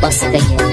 What's the